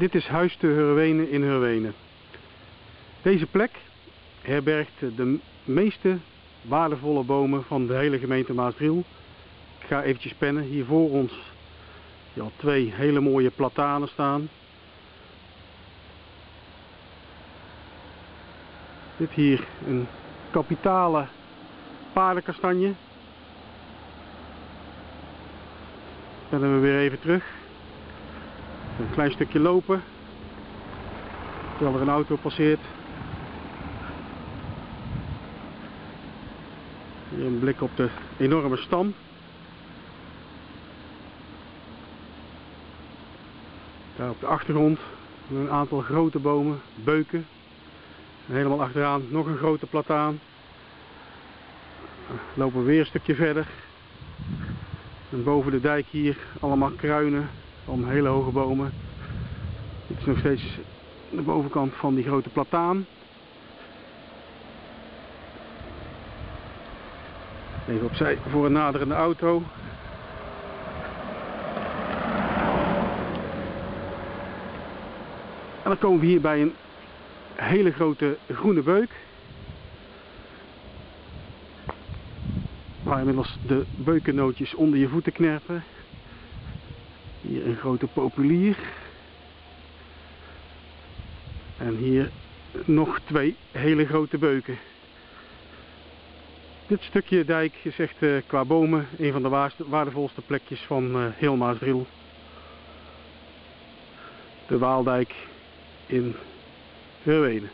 Dit is Huis te Hurwenen in Hurwenen. Deze plek herbergt de meeste waardevolle bomen van de hele gemeente Maasdriel. Ik ga eventjes pennen. Hier voor ons ja, twee hele mooie platanen staan. Dit hier een kapitale paardenkastanje. Pennen we weer even terug. Een klein stukje lopen. Terwijl er een auto passeert. Hier een blik op de enorme stam. Daar op de achtergrond een aantal grote bomen, beuken. En helemaal achteraan nog een grote plataan. Lopen we weer een stukje verder. En boven de dijk hier allemaal kruinen van hele hoge bomen. Dit is nog steeds de bovenkant van die grote plataan. Even opzij voor een naderende auto. En dan komen we hier bij een hele grote groene beuk. Waar inmiddels de beukennootjes onder je voeten knerpen. Hier een grote populier. En hier nog twee hele grote beuken. Dit stukje dijk is echt uh, qua bomen een van de waardevolste plekjes van uh, heel Maasdriel. De Waaldijk in Hurwenen.